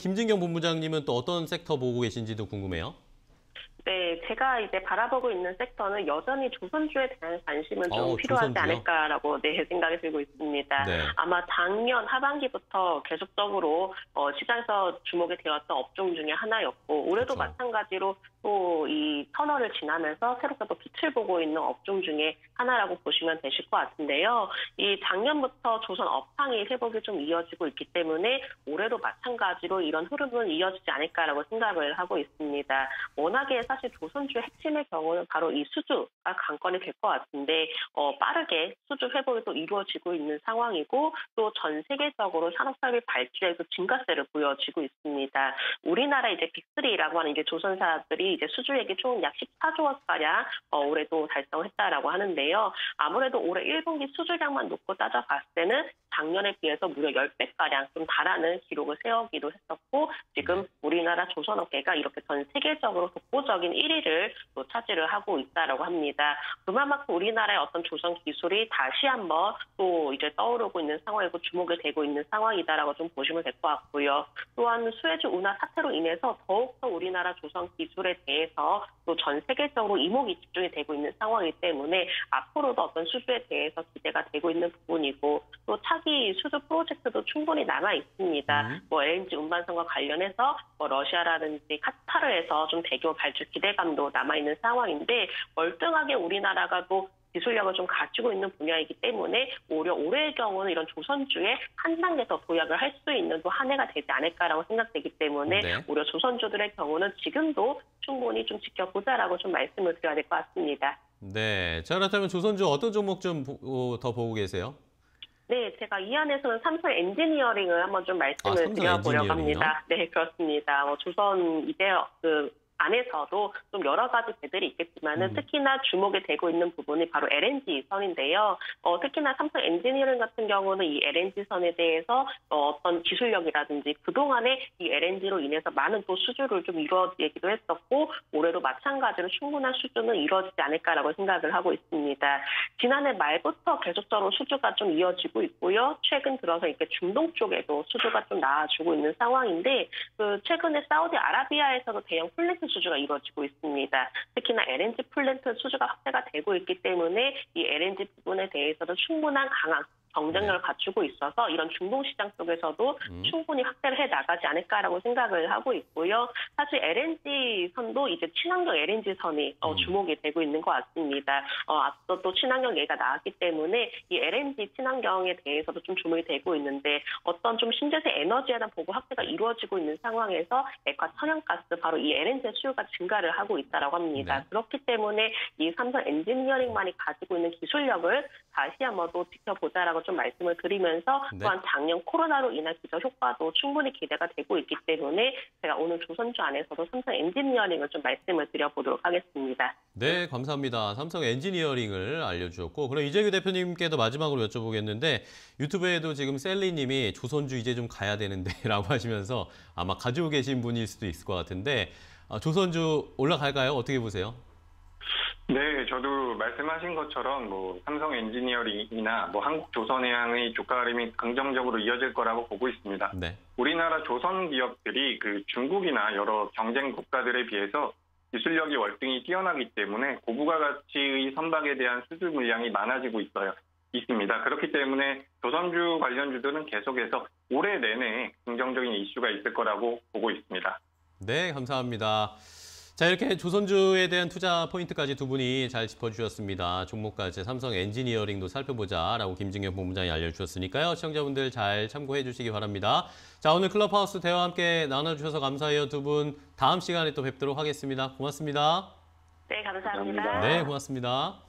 김진경 본부장님은 또 어떤 섹터 보고 계신지도 궁금해요. 네, 제가 이제 바라보고 있는 섹터는 여전히 조선주에 대한 관심은 좀 어, 필요하지 조선주요? 않을까라고 네, 생각이 들고 있습니다. 네. 아마 작년 하반기부터 계속적으로 어, 시장에서 주목이 되었던 업종 중에 하나였고 올해도 그렇죠. 마찬가지로 또 이 터널을 지나면서 새롭게 또 빛을 보고 있는 업종 중에 하나라고 보시면 되실 것 같은데요. 이 작년부터 조선 업황이 회복이 좀 이어지고 있기 때문에 올해도 마찬가지로 이런 흐름은 이어지지 않을까라고 생각을 하고 있습니다. 워낙에 사실 조선주의 핵심의 경우는 바로 이 수주가 관건이 될 것 같은데 어, 빠르게 수주 회복이 또 이루어지고 있는 상황이고 또 전 세계적으로 산업사업의 발주에도 증가세를 보여지고 있습니다. 우리나라 이제 빅3라고 하는 이제 조선사들이 이제 수주액이 총 약 14조 원가량 어, 올해도 달성했다라고 하는데요. 아무래도 올해 1분기 수주량만 놓고 따져봤을 때는 작년에 비해서 무려 10배가량 좀 달하는 기록을 세우기도 했었고 지금 우리나라 조선업계가 이렇게 전 세계적으로 독보적인 1위를 또 차지를 하고 있다라고 합니다. 그만큼 우리나라의 어떤 조선 기술이 다시 한번 또 이제 떠오르고 있는 상황이고 주목이 되고 있는 상황이다라고 좀 보시면 될 것 같고요. 또한 수에즈 운하 사태로 인해서 더욱더 우리나라 조선 기술에 대해서 또 전 세계적으로 이목이 집중이 되고 있는 상황이기 때문에 앞으로도 어떤 수주에 대해서 기대가 되고 있는 부분이고 또 차기 수주 프로젝트도 충분히 남아 있습니다. 음. 뭐 LNG 운반선과 관련해서 뭐 러시아라든지 카타르에서 좀 대규모 발주 기대감도 남아 있는 상황인데 월등하게 우리나라가 또 기술력을 좀 가지고 있는 분야이기 때문에 오히려 올해의 경우는 이런 조선주에 한 단계 더 도약을 할 수 있는 또 한 해가 되지 않을까라고 생각되기 때문에 네. 오히려 조선주들의 경우는 지금도 충분히 좀 지켜보자라고 좀 말씀을 드려야 될 것 같습니다. 네. 자, 그렇다면 조선주 어떤 종목 좀 더 보고 계세요? 네, 제가 이 안에서는 삼성 엔지니어링을 한번 좀 아, 말씀을 삼성 드려보려고? 합니다. 네, 그렇습니다. 뭐 조선 이제 그 안에서도 좀 여러 가지 배들이 있겠지만은 음. 특히나 주목이 되고 있는 부분이 바로 LNG 선인데요. 어, 특히나 삼성 엔지니어링 같은 경우는 이 LNG 선에 대해서 어, 떤 기술력이라든지 그동안에 이 LNG로 인해서 많은 또 수주를 좀 이루어지기도 했었고 올해도 마찬가지로 충분한 수주는 이루어지지 않을까라고 생각을 하고 있습니다. 지난해 말부터 계속적으로 수주가 좀 이어지고 있고요. 최근 들어서 이렇게 중동 쪽에도 수주가 좀 나아지고 있는 상황인데 그 최근에 사우디아라비아에서도 대형 플랜트 수주가 이루어지고 있습니다. 특히나 LNG 플랜트 수주가 확대가 되고 있기 때문에 이 LNG 부분에 대해서도 충분한 강한 경쟁력을 갖추고 있어서 이런 중동 시장 속에서도 음. 충분히 확대를 해 나가지 않을까라고 생각을 하고 있고요. 사실 LNG 선도 이제 친환경 LNG 선이 어, 음. 주목이 되고 있는 것 같습니다. 어, 앞서 또 친환경 얘기가 나왔기 때문에 이 LNG 친환경에 대해서도 좀 주목이 되고 있는데 어떤 좀 신재생 에너지에 대한 보고 확대가 이루어지고 있는 상황에서 액화 천연가스 바로 이 LNG 수요가 증가를 하고 있다라고 합니다. 네. 그렇기 때문에 이 삼성 엔지니어링만이 가지고 있는 기술력을 다시 한번 또 지켜보자라고 좀 말씀을 드리면서 네. 또한 작년 코로나로 인한 기저 효과도 충분히 기대가 되고 있기 때문에 제가 오늘 조선주 안에서도 삼성 엔지니어링을 좀 말씀을 드려보도록 하겠습니다. 네, 감사합니다. 삼성 엔지니어링을 알려주셨고, 그럼 이재규 대표님께도 마지막으로 여쭤보겠는데 유튜브에도 지금 셀리님이 조선주 이제 좀 가야 되는데 라고 하시면서 아마 가지고 계신 분일 수도 있을 것 같은데 아, 조선주 올라갈까요? 어떻게 보세요? 네, 저도 말씀하신 것처럼 뭐 삼성 엔지니어링이나 뭐 한국 조선해양의 주가 흐름이 긍정적으로 이어질 거라고 보고 있습니다. 네, 우리나라 조선 기업들이 그 중국이나 여러 경쟁 국가들에 비해서 기술력이 월등히 뛰어나기 때문에 고부가 가치의 선박에 대한 수주 물량이 많아지고 있어요. 있습니다. 그렇기 때문에 조선주 관련주들은 계속해서 올해 내내 긍정적인 이슈가 있을 거라고 보고 있습니다. 네, 감사합니다. 자, 이렇게 조선주에 대한 투자 포인트까지 두 분이 잘 짚어주셨습니다. 종목까지 삼성 엔지니어링도 살펴보자라고 김진경 본부장이 알려주셨으니까요. 시청자분들 잘 참고해 주시기 바랍니다. 자, 오늘 클럽하우스 대화 함께 나눠주셔서 감사해요. 두 분 다음 시간에 또 뵙도록 하겠습니다. 고맙습니다. 네, 감사합니다. 감사합니다. 네, 고맙습니다.